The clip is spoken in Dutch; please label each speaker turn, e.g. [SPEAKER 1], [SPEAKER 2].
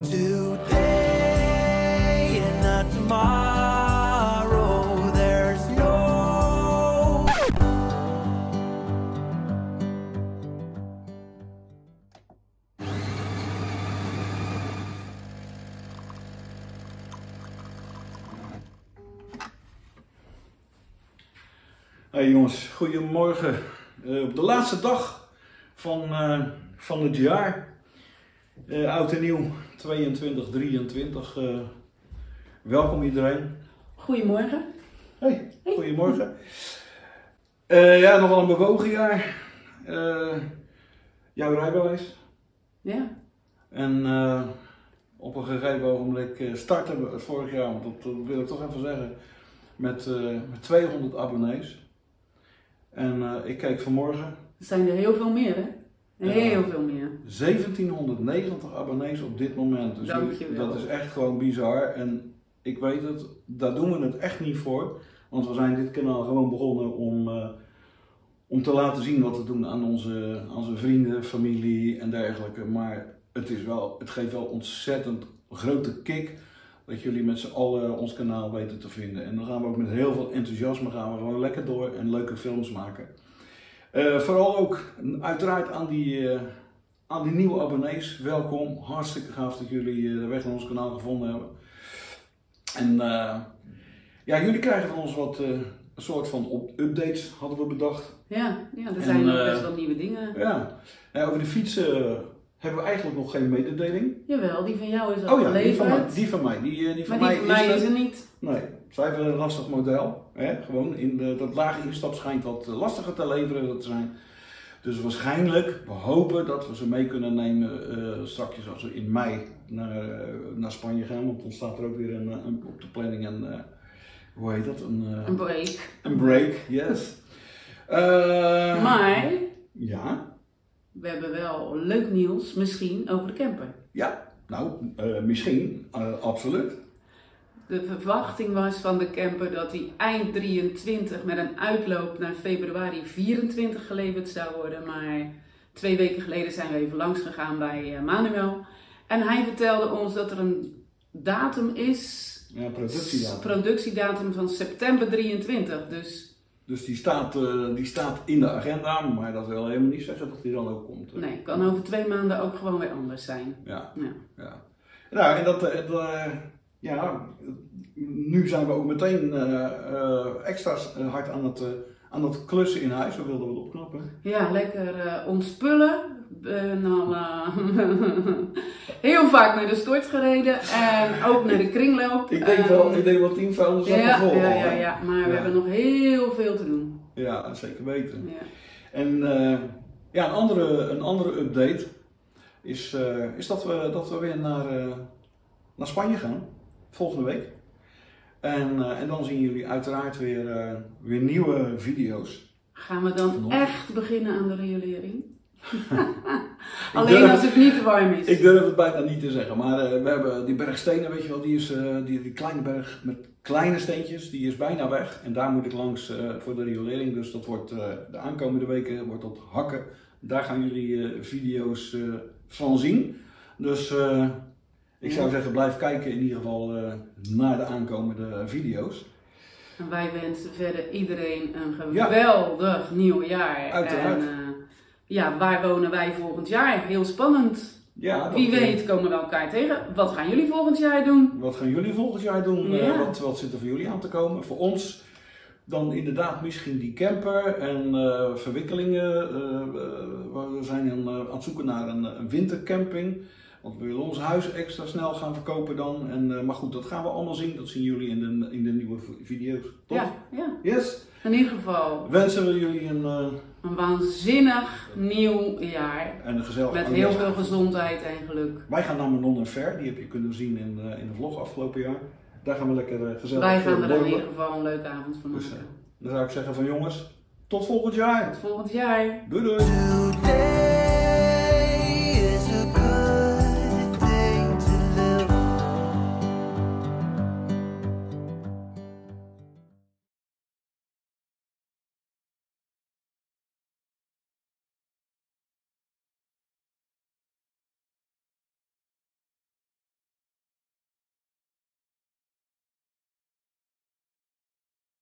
[SPEAKER 1] Not.
[SPEAKER 2] Hey jongens, goedemorgen. Eh, op de laatste dag van, eh, van het jaar. Eh, oud en nieuw 22, 23. eh, welkom iedereen.
[SPEAKER 3] Goedemorgen.
[SPEAKER 2] Hey, goedemorgen. Eh, ja, nog wel een bewogen jaar. Jouw rijbewijs.
[SPEAKER 3] Ja.
[SPEAKER 2] En op een gegeven ogenblik starten we het vorig jaar, want dat, dat wil ik toch even zeggen, met, met 200 abonnees. En ik keek vanmorgen,
[SPEAKER 3] Er zijn er heel veel meer, hè? Heel
[SPEAKER 2] Ja.
[SPEAKER 3] veel meer.
[SPEAKER 2] 1790 abonnees op dit moment. Dus
[SPEAKER 3] Dankjewel.
[SPEAKER 2] dat is echt gewoon bizar. En ik weet het, daar doen we het echt niet voor. Want we zijn dit kanaal gewoon begonnen om, eh, om te laten zien wat we doen aan onze, aan onze vrienden, familie en dergelijke. Maar het, is wel, het geeft wel ontzettend grote kick dat jullie met z'n allen ons kanaal weten te vinden. En dan gaan we ook met heel veel enthousiasme gaan we gewoon lekker door en leuke films maken. Eh, vooral ook uiteraard aan die, eh, aan die nieuwe abonnees, welkom. Hartstikke gaaf dat jullie eh, de weg naar ons kanaal gevonden hebben. En ja, jullie krijgen van ons wat een soort van updates, hadden we bedacht.
[SPEAKER 3] Ja, ja er
[SPEAKER 2] En,
[SPEAKER 3] zijn nog best wel nieuwe dingen.
[SPEAKER 2] Ja, over de fietsen hebben we eigenlijk nog geen mededeling.
[SPEAKER 3] Jawel, die van jou is al
[SPEAKER 2] Oh ja, die van mij. Die van mij, die, eh, die van
[SPEAKER 3] maar die
[SPEAKER 2] mij,
[SPEAKER 3] van mij is
[SPEAKER 2] er-
[SPEAKER 3] er niet.
[SPEAKER 2] Nee, zij hebben een lastig model. Hè? Gewoon in de, dat lage instap schijnt wat eh, lastiger te leveren te zijn. Dus waarschijnlijk, we hopen dat we ze mee kunnen nemen eh straks als we in mei naar, naar Spanje gaan. Want dan staat er ook weer een, een- op de planning een, hoe heet dat? Een,
[SPEAKER 3] Een break.
[SPEAKER 2] een break, yes.
[SPEAKER 3] Maar
[SPEAKER 2] Ja,
[SPEAKER 3] we hebben wel leuk nieuws, misschien, over de camper.
[SPEAKER 2] ja. Nou, eh, misschien, eh, absoluut.
[SPEAKER 3] De verwachting was van de camper dat hij eind 23 met een uitloop naar februari 24 geleverd zou worden. Maar twee weken geleden zijn we even langs gegaan bij eh, Manuel. En hij vertelde ons dat er een datum is
[SPEAKER 2] Ja, productiedatum.
[SPEAKER 3] productiedatum van september 23. Dus
[SPEAKER 2] Dus die staat, eh, die staat in de agenda, maar dat wil helemaal niet zeggen dat die dan ook komt.
[SPEAKER 3] nee, kan over twee maanden ook gewoon weer anders zijn.
[SPEAKER 2] Ja,
[SPEAKER 3] Ja.
[SPEAKER 2] ja. Nou, en dat, eh, dat, eh, ja, nu zijn we ook meteen extra hard aan het, aan het klussen in huis. We wilden wat opknappen.
[SPEAKER 3] Ja, lekker eh, ontspullen. En dan eh, heel vaak naar de stort gereden en ook naar de kringloop.
[SPEAKER 2] Ik denk
[SPEAKER 3] En-
[SPEAKER 2] wel, ik denk wel tien vuilnis
[SPEAKER 3] ja,
[SPEAKER 2] vol.
[SPEAKER 3] ja, ja, ja, maar we hebben nog heel veel te doen.
[SPEAKER 2] Ja, zeker weten.
[SPEAKER 3] Ja.
[SPEAKER 2] En eh, ja, een andere, een andere update is, is dat, we, dat we weer naar, naar Spanje gaan. Volgende week. En, eh, en dan zien jullie uiteraard weer, eh, weer nieuwe video's.
[SPEAKER 3] Gaan we dan echt beginnen aan de riolering?
[SPEAKER 2] durf-
[SPEAKER 3] Alleen als het niet te warm is.
[SPEAKER 2] Ik durf het bijna niet te zeggen, maar eh, we hebben die berg stenen, weet je wel, die, is, die, die kleine berg met kleine steentjes, die is bijna weg. En daar moet ik langs voor de riolering, dus dat wordt de aankomende weken wordt dat hakken. Daar gaan jullie video's van zien. Dus ik zou
[SPEAKER 3] Ja.
[SPEAKER 2] zeggen, blijf kijken in ieder geval eh, naar de aankomende video's.
[SPEAKER 3] En wij wensen verder iedereen een
[SPEAKER 2] Ja.
[SPEAKER 3] geweldig nieuw jaar.
[SPEAKER 2] Uiteraard.
[SPEAKER 3] En eh, ja, waar wonen wij volgend jaar? Heel spannend.
[SPEAKER 2] Ja,
[SPEAKER 3] Wie weet komen we elkaar tegen. Wat gaan jullie volgend jaar doen?
[SPEAKER 2] Wat gaan jullie volgend jaar doen? Eh,
[SPEAKER 3] Ja.
[SPEAKER 2] wat, wat zit er voor jullie aan te komen? Voor ons dan inderdaad misschien die camper en verwikkelingen. we zijn aan, aan het zoeken naar een, een wintercamping. Want we willen ons huis extra snel gaan verkopen dan. En, eh, maar goed, dat gaan we allemaal zien. Dat zien jullie in de, in de nieuwe video's. Toch?
[SPEAKER 3] Ja, ja,
[SPEAKER 2] Yes.
[SPEAKER 3] in ieder geval
[SPEAKER 2] Wensen we jullie een, eh,
[SPEAKER 3] een waanzinnig nieuw jaar.
[SPEAKER 2] een gezellig
[SPEAKER 3] Met heel veel gezondheid en geluk.
[SPEAKER 2] Wij gaan naar Manon en Ver. Die heb je kunnen zien in, de- in de vlog afgelopen jaar. Daar gaan we lekker eh, gezellig
[SPEAKER 3] Wij gaan er in ieder geval een leuke avond van
[SPEAKER 2] Dus,
[SPEAKER 3] maken.
[SPEAKER 2] Dan zou ik zeggen van jongens, tot volgend jaar.
[SPEAKER 3] Tot volgend jaar.
[SPEAKER 2] Doei doei.